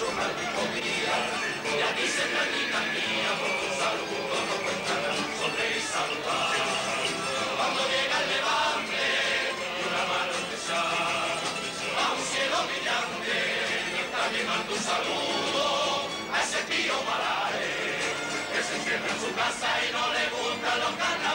amiga su maldito día. Y aquí mía, por un saludo no cuenta sonrisa saludar. Cuando llega el levante y una mano empezar, a un cielo brillante, está llevando un saludo a ese tío Malares, que se encierra en su casa y no le gustan los carnavales.